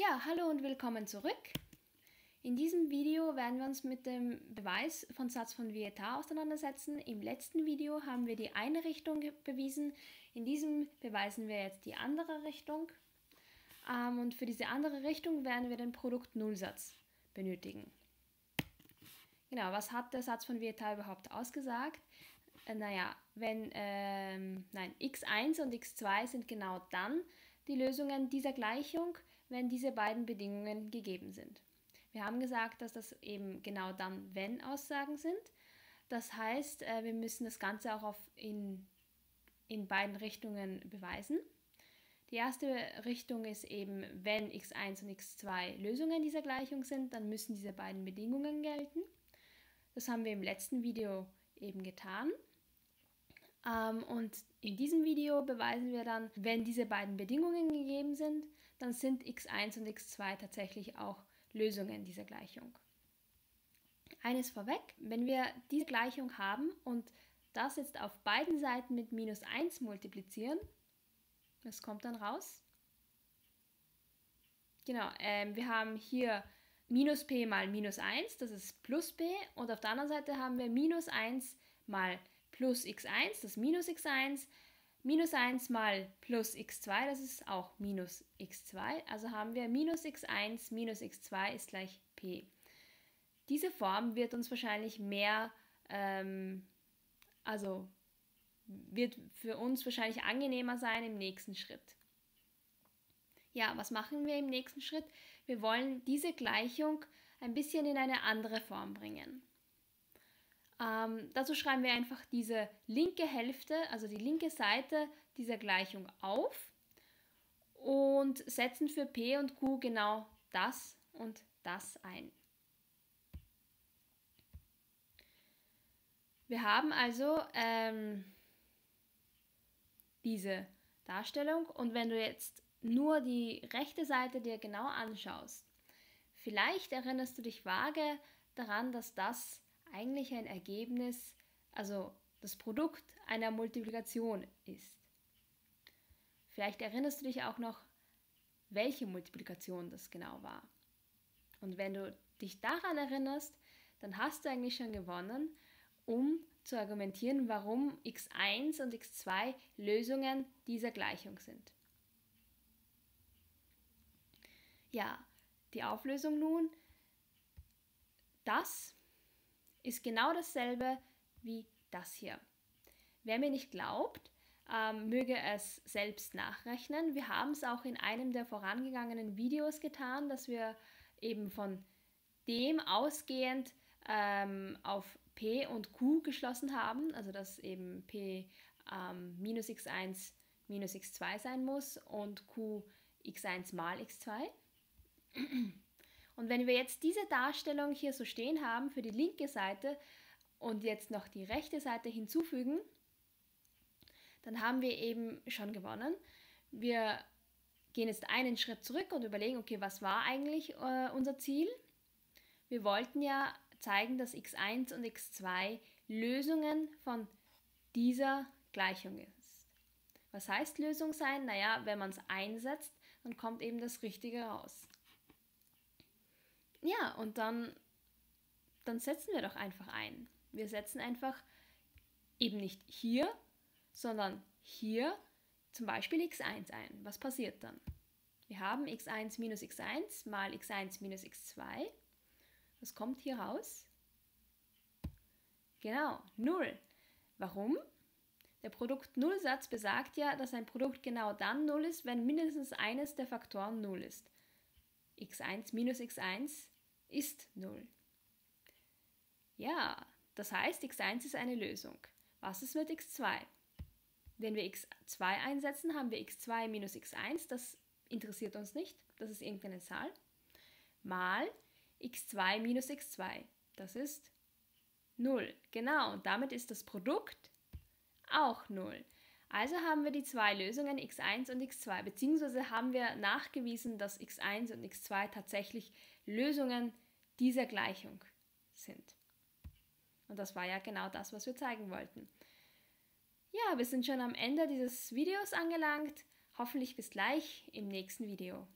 Ja, hallo und willkommen zurück. In diesem Video werden wir uns mit dem Beweis von Satz von Vieta auseinandersetzen. Im letzten Video haben wir die eine Richtung bewiesen, in diesem beweisen wir jetzt die andere Richtung. Ähm, und für diese andere Richtung werden wir den Produkt-Nullsatz benötigen. Genau, was hat der Satz von Vieta überhaupt ausgesagt? Äh, naja, wenn, ähm, nein, x1 und x2 sind genau dann die Lösungen dieser Gleichung, wenn diese beiden Bedingungen gegeben sind. Wir haben gesagt, dass das eben genau dann, wenn Aussagen sind. Das heißt, äh, wir müssen das Ganze auch in, in beiden Richtungen beweisen. Die erste Richtung ist eben, wenn x1 und x2 Lösungen dieser Gleichung sind, dann müssen diese beiden Bedingungen gelten. Das haben wir im letzten Video eben getan. Ähm, und in diesem Video beweisen wir dann, wenn diese beiden Bedingungen gegeben sind, dann sind x1 und x2 tatsächlich auch Lösungen dieser Gleichung. Eines vorweg, wenn wir diese Gleichung haben und das jetzt auf beiden Seiten mit minus 1 multiplizieren, was kommt dann raus? Genau, ähm, wir haben hier minus p mal minus 1, das ist plus p, und auf der anderen Seite haben wir minus 1 mal plus x1, das ist minus x1, minus 1 mal plus x2, das ist auch minus x2. Also haben wir minus x1 minus x2 ist gleich p. Diese Form wird uns wahrscheinlich mehr, ähm, also wird für uns wahrscheinlich angenehmer sein im nächsten Schritt. Ja, was machen wir im nächsten Schritt? Wir wollen diese Gleichung ein bisschen in eine andere Form bringen. Ähm, dazu schreiben wir einfach diese linke Hälfte, also die linke Seite dieser Gleichung auf und setzen für P und Q genau das und das ein. Wir haben also ähm, diese Darstellung und wenn du jetzt nur die rechte Seite dir genau anschaust, vielleicht erinnerst du dich vage daran, dass das eigentlich ein Ergebnis, also das Produkt einer Multiplikation ist. Vielleicht erinnerst du dich auch noch, welche Multiplikation das genau war. Und wenn du dich daran erinnerst, dann hast du eigentlich schon gewonnen, um zu argumentieren, warum x1 und x2 Lösungen dieser Gleichung sind. Ja, die Auflösung nun. Das ist genau dasselbe wie das hier. Wer mir nicht glaubt, ähm, möge es selbst nachrechnen. Wir haben es auch in einem der vorangegangenen Videos getan, dass wir eben von dem ausgehend ähm, auf P und Q geschlossen haben, also dass eben P ähm, minus x1 minus x2 sein muss und Q x1 mal x2. Und wenn wir jetzt diese Darstellung hier so stehen haben für die linke Seite und jetzt noch die rechte Seite hinzufügen, dann haben wir eben schon gewonnen. Wir gehen jetzt einen Schritt zurück und überlegen, okay, was war eigentlich äh, unser Ziel? Wir wollten ja zeigen, dass x1 und x2 Lösungen von dieser Gleichung ist. Was heißt Lösung sein? Naja, wenn man es einsetzt, dann kommt eben das Richtige raus. Ja, und dann, dann setzen wir doch einfach ein. Wir setzen einfach eben nicht hier, sondern hier zum Beispiel x1 ein. Was passiert dann? Wir haben x1 minus x1 mal x1 minus x2. Was kommt hier raus? Genau, 0. Warum? Der Produkt-Null-Satz besagt ja, dass ein Produkt genau dann 0 ist, wenn mindestens eines der Faktoren 0 ist. x1 minus x1 ist 0. Ja, das heißt, x1 ist eine Lösung. Was ist mit x2? Wenn wir x2 einsetzen, haben wir x2 minus x1, das interessiert uns nicht, das ist irgendeine Zahl, mal x2 minus x2, das ist 0. Genau, und damit ist das Produkt auch 0. Also haben wir die zwei Lösungen x1 und x2, beziehungsweise haben wir nachgewiesen, dass x1 und x2 tatsächlich Lösungen dieser Gleichung sind. Und das war ja genau das, was wir zeigen wollten. Ja, wir sind schon am Ende dieses Videos angelangt. Hoffentlich bis gleich im nächsten Video.